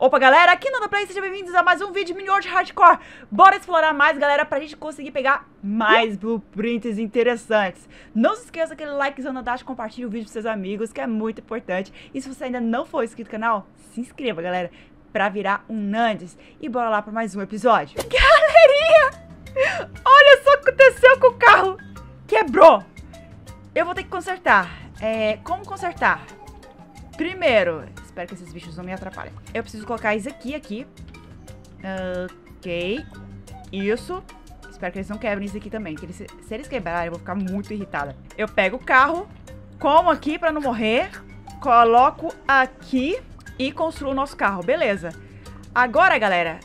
Opa, galera, aqui no Play, sejam bem-vindos a mais um vídeo Mini World Hardcore. Bora explorar mais, galera, pra gente conseguir pegar mais blueprints interessantes. Não se esqueça aquele likezão na dash, compartilhe o vídeo com seus amigos, que é muito importante. E se você ainda não for inscrito no canal, se inscreva, galera, pra virar um Nandes. E bora lá pra mais um episódio. Galerinha, olha só o que aconteceu com o carro. Quebrou. Eu vou ter que consertar. É, como consertar? Primeiro, espero que esses bichos não me atrapalhem. Eu preciso colocar isso aqui, aqui. Ok. Isso. Espero que eles não quebrem isso aqui também. Que eles, se eles quebrarem, eu vou ficar muito irritada. Eu pego o carro, como aqui pra não morrer. Coloco aqui e construo o nosso carro. Beleza. Agora, galera,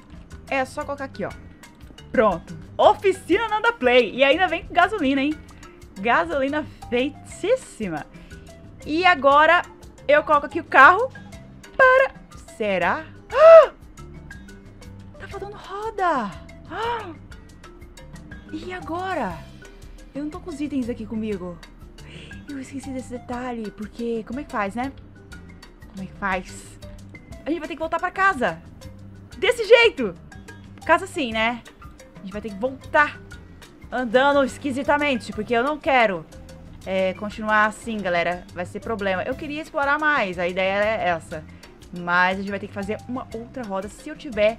é só colocar aqui, ó. Pronto. Oficina Nanda Play. E ainda vem com gasolina, hein? Gasolina feitíssima. E agora eu coloco aqui o carro para... Será? Ah! Tá faltando roda. Ah! E agora? Eu não tô com os itens aqui comigo. Eu esqueci desse detalhe, porque... Como é que faz, né? Como é que faz? A gente vai ter que voltar pra casa. Desse jeito. Casa assim, né? A gente vai ter que voltar andando esquisitamente, porque eu não quero é, continuar assim, galera, vai ser problema. Eu queria explorar mais, a ideia é essa. Mas a gente vai ter que fazer uma outra roda se eu tiver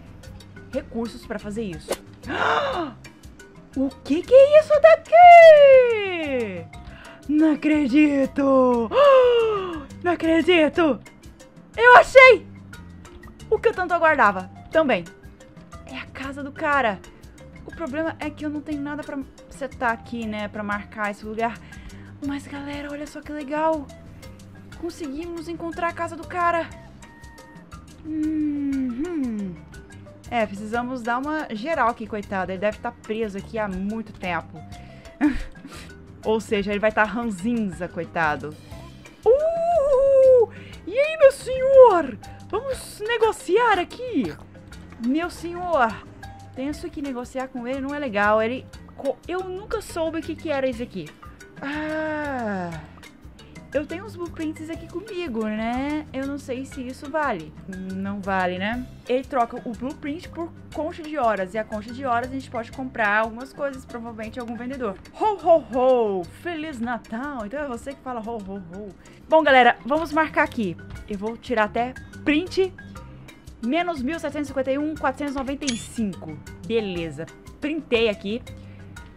recursos pra fazer isso. O que que é isso daqui? Não acredito! Não acredito! Eu achei! O que eu tanto aguardava. Também. É a casa do cara. O problema é que eu não tenho nada pra setar aqui, né? Pra marcar esse lugar. Mas, galera, olha só que legal. Conseguimos encontrar a casa do cara. Hum, É, precisamos dar uma geral aqui, coitado. Ele deve estar preso aqui há muito tempo. Ou seja, ele vai estar ranzinza, coitado. Uh! E aí, meu senhor? Vamos negociar aqui. Meu senhor, penso que negociar com ele não é legal. Ele... Eu nunca soube o que, que era isso aqui. Ah, eu tenho uns blueprints aqui comigo, né? Eu não sei se isso vale. Não vale, né? Ele troca o blueprint por concha de horas. E a concha de horas a gente pode comprar algumas coisas, provavelmente algum vendedor. Ho, ho, ho! Feliz Natal! Então é você que fala ho, ho, ho. Bom, galera, vamos marcar aqui. Eu vou tirar até print. Menos 1751, 495. Beleza. Printei aqui.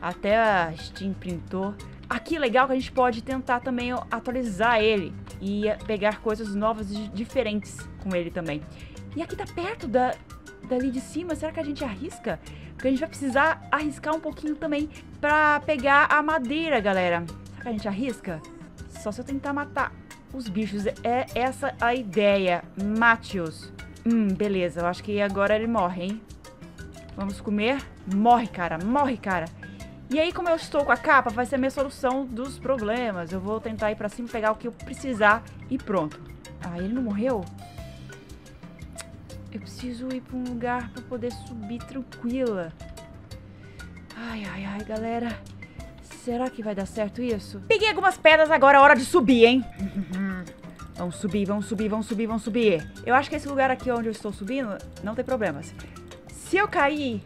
Até a Steam printou. Aqui legal que a gente pode tentar também atualizar ele e pegar coisas novas e diferentes com ele também. E aqui tá perto da, dali de cima, será que a gente arrisca? Porque a gente vai precisar arriscar um pouquinho também pra pegar a madeira, galera. Será que a gente arrisca? Só se eu tentar matar os bichos. É essa a ideia. Mate-os. Hum, beleza. Eu acho que agora ele morre, hein? Vamos comer. Morre, cara. Morre, cara. E aí, como eu estou com a capa, vai ser a minha solução dos problemas. Eu vou tentar ir pra cima, pegar o que eu precisar e pronto. Ah, ele não morreu? Eu preciso ir pra um lugar pra poder subir tranquila. Ai, ai, ai, galera. Será que vai dar certo isso? Peguei algumas pedras, agora é hora de subir, hein? vamos subir, vamos subir, vamos subir, vamos subir. Eu acho que esse lugar aqui onde eu estou subindo não tem problemas. Se eu cair,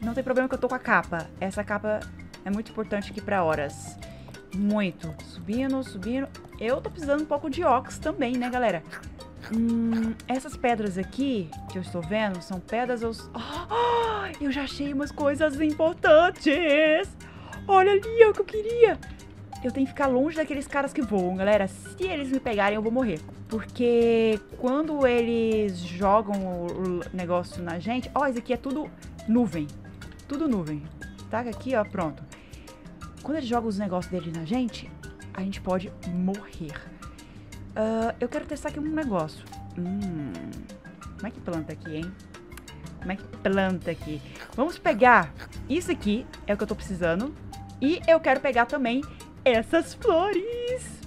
não tem problema que eu tô com a capa. Essa capa é muito importante aqui pra horas. Muito. Subindo, subindo. Eu tô precisando um pouco de ox também, né, galera? Hum, essas pedras aqui que eu estou vendo são pedras... Oh, eu já achei umas coisas importantes. Olha ali, é o que eu queria. Eu tenho que ficar longe daqueles caras que voam, galera. Se eles me pegarem, eu vou morrer. Porque quando eles jogam o negócio na gente... Ó, oh, isso aqui é tudo nuvem. Tudo nuvem. Aqui, ó, pronto. Quando ele joga os negócios dele na gente, a gente pode morrer. Uh, eu quero testar aqui um negócio. Hum, como é que planta aqui, hein? Como é que planta aqui? Vamos pegar isso aqui, é o que eu tô precisando. E eu quero pegar também essas flores.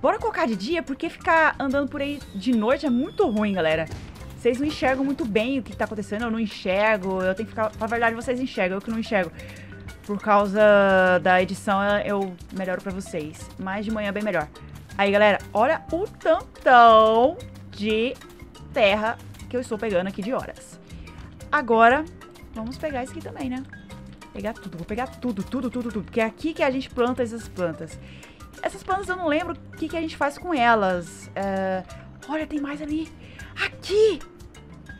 Bora colocar de dia, porque ficar andando por aí de noite é muito ruim, galera. Vocês não enxergam muito bem o que tá acontecendo, eu não enxergo. Eu tenho que ficar... Na verdade, vocês enxergam, eu que não enxergo. Por causa da edição, eu melhoro pra vocês. Mas de manhã bem melhor. Aí, galera, olha o tantão de terra que eu estou pegando aqui de horas. Agora, vamos pegar isso aqui também, né? Pegar tudo, vou pegar tudo, tudo, tudo, tudo. Porque é aqui que a gente planta essas plantas. Essas plantas eu não lembro o que, que a gente faz com elas. É... Olha, tem mais ali. Aqui!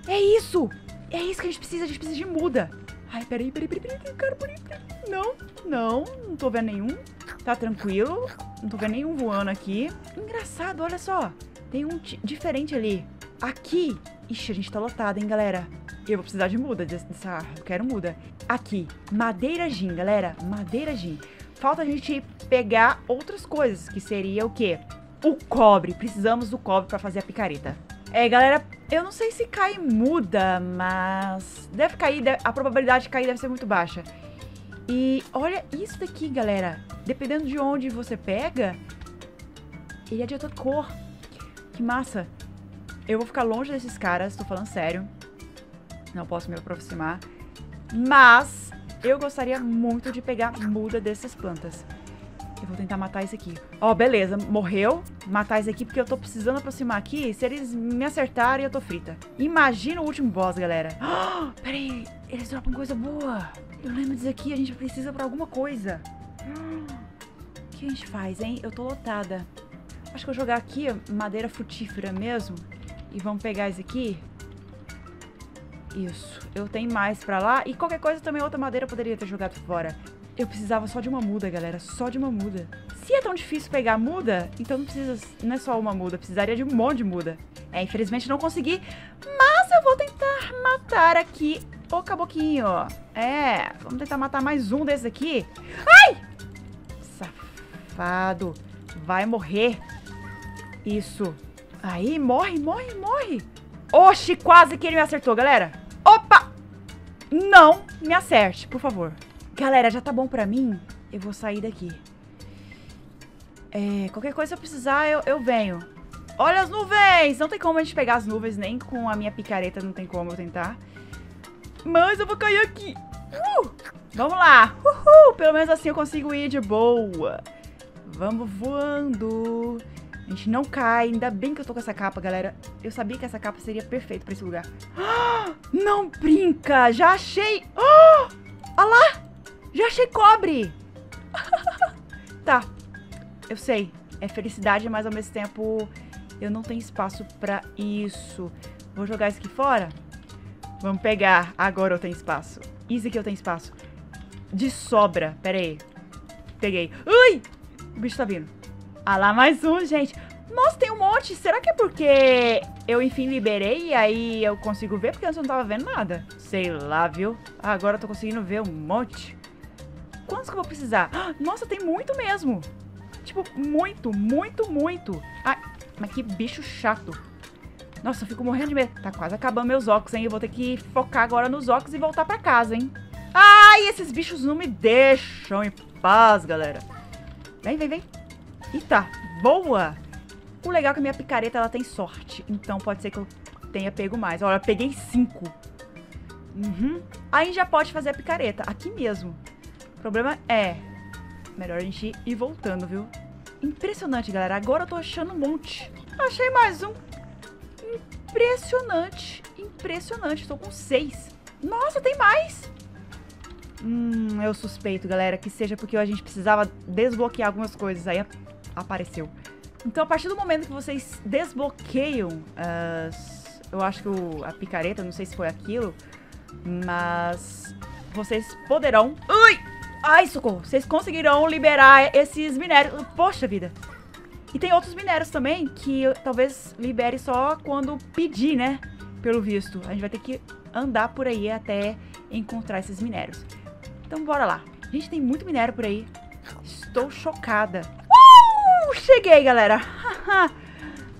É isso! É isso que a gente precisa, a gente precisa de muda. Ai, peraí, peraí, peraí, peraí, cara, peraí, peraí. Não, não, não tô vendo nenhum. Tá tranquilo, não tô vendo nenhum voando aqui. Engraçado, olha só. Tem um diferente ali. Aqui. Ixi, a gente tá lotado, hein, galera. Eu vou precisar de muda dessa. Eu quero muda. Aqui. Madeira gin, galera. Madeira gin. Falta a gente pegar outras coisas, que seria o quê? O cobre. Precisamos do cobre para fazer a picareta. É, galera, eu não sei se cai muda, mas deve cair, a probabilidade de cair deve ser muito baixa. E olha isso daqui, galera. Dependendo de onde você pega, ele é de outra cor. Que massa. Eu vou ficar longe desses caras, tô falando sério. Não posso me aproximar. Mas eu gostaria muito de pegar muda dessas plantas. Eu vou tentar matar esse aqui. Ó, beleza. Morreu. Matar esse aqui porque eu tô precisando aproximar aqui. Se eles me acertarem, eu tô frita. Imagina o último boss, galera. Oh, peraí. Eles dropam coisa boa. Eu lembro disso aqui. A gente precisa pra alguma coisa. O que a gente faz, hein? Eu tô lotada. Acho que eu vou jogar aqui madeira frutífera mesmo. E vamos pegar esse aqui. Isso. Eu tenho mais pra lá. E qualquer coisa também, outra madeira eu poderia ter jogado fora. Eu precisava só de uma muda, galera. Só de uma muda. Se é tão difícil pegar muda, então não precisa... Não é só uma muda. Precisaria de um monte de muda. É, infelizmente não consegui. Mas eu vou tentar matar aqui o caboquinho. É, vamos tentar matar mais um desses aqui. Ai! Safado. Vai morrer. Isso. Aí, morre, morre, morre. Oxi, quase que ele me acertou, galera. Opa! Não me acerte, por favor. Galera, já tá bom pra mim? Eu vou sair daqui. É, qualquer coisa se eu precisar, eu, eu venho. Olha as nuvens! Não tem como a gente pegar as nuvens, nem com a minha picareta não tem como eu tentar. Mas eu vou cair aqui. Uh! Vamos lá. Uhul! Pelo menos assim eu consigo ir de boa. Vamos voando. A gente não cai. Ainda bem que eu tô com essa capa, galera. Eu sabia que essa capa seria perfeita pra esse lugar. Não brinca! Já achei... Olha lá! Já achei cobre! tá, eu sei. É felicidade, mas ao mesmo tempo eu não tenho espaço pra isso. Vou jogar isso aqui fora? Vamos pegar. Agora eu tenho espaço. Isso aqui eu tenho espaço. De sobra. Pera aí. Peguei. Ui! O bicho tá vindo. Ah lá, mais um, gente. Nossa, tem um monte. Será que é porque eu, enfim, liberei e aí eu consigo ver? Porque antes eu não tava vendo nada. Sei lá, viu? agora eu tô conseguindo ver um monte. Quantos que eu vou precisar? Nossa, tem muito mesmo. Tipo, muito, muito, muito. Ai, mas que bicho chato. Nossa, eu fico morrendo de medo. Tá quase acabando meus óculos, hein? Eu vou ter que focar agora nos óculos e voltar pra casa, hein? Ai, esses bichos não me deixam em paz, galera. Vem, vem, vem. Eita, boa. O legal é que a minha picareta, ela tem sorte. Então pode ser que eu tenha pego mais. Olha, eu peguei cinco. Uhum. Aí já pode fazer a picareta. Aqui mesmo. O problema é... Melhor a gente ir voltando, viu? Impressionante, galera. Agora eu tô achando um monte. Achei mais um. Impressionante. Impressionante. Tô com seis. Nossa, tem mais. Hum, eu suspeito, galera, que seja porque a gente precisava desbloquear algumas coisas. Aí apareceu. Então, a partir do momento que vocês desbloqueiam as... Eu acho que o, a picareta, não sei se foi aquilo, mas vocês poderão... Ui! Ai, socorro. Vocês conseguirão liberar esses minérios. Poxa vida. E tem outros minérios também que talvez libere só quando pedir, né? Pelo visto. A gente vai ter que andar por aí até encontrar esses minérios. Então bora lá. Gente, tem muito minério por aí. Estou chocada. Uh! Cheguei, galera.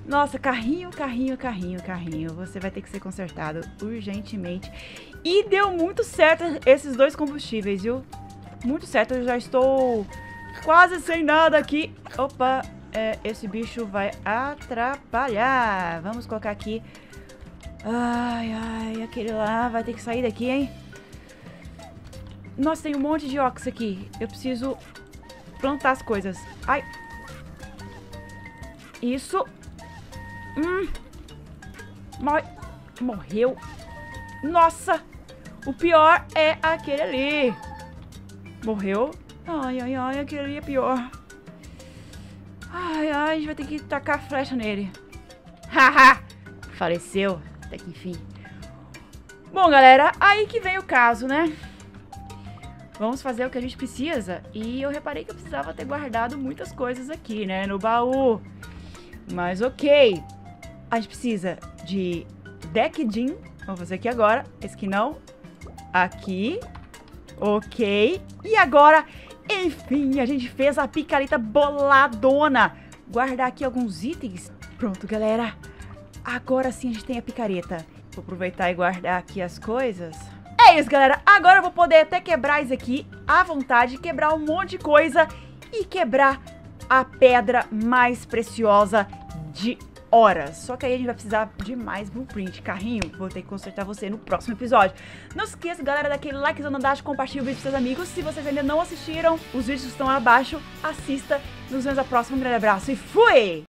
Nossa, carrinho, carrinho, carrinho, carrinho. Você vai ter que ser consertado urgentemente. E deu muito certo esses dois combustíveis, viu? Muito certo. Eu já estou quase sem nada aqui. Opa, é, esse bicho vai atrapalhar. Vamos colocar aqui. Ai, ai, aquele lá vai ter que sair daqui, hein? Nossa, tem um monte de ox aqui. Eu preciso plantar as coisas. Ai. Isso. Hum. Morre. Morreu. Nossa! O pior é aquele ali. Morreu. Ai, ai, ai, aquele é pior. Ai, ai, a gente vai ter que tacar flecha nele. Haha! Faleceu. Até que enfim. Bom, galera, aí que vem o caso, né? Vamos fazer o que a gente precisa. E eu reparei que eu precisava ter guardado muitas coisas aqui, né? No baú. Mas ok. A gente precisa de deck Jean. Vamos fazer aqui agora. Esse aqui não. Aqui. Ok. E agora, enfim, a gente fez a picareta boladona. Guardar aqui alguns itens. Pronto, galera. Agora sim a gente tem a picareta. Vou aproveitar e guardar aqui as coisas. É isso, galera. Agora eu vou poder até quebrar isso aqui à vontade, quebrar um monte de coisa e quebrar a pedra mais preciosa de horas. Só que aí a gente vai precisar de mais blueprint. Carrinho, vou ter que consertar você no próximo episódio. Não esqueça, galera, daquele like, andar, compartilha o vídeo com seus amigos. Se vocês ainda não assistiram, os vídeos estão abaixo. Assista. Nos vemos na próxima. Um grande abraço e fui!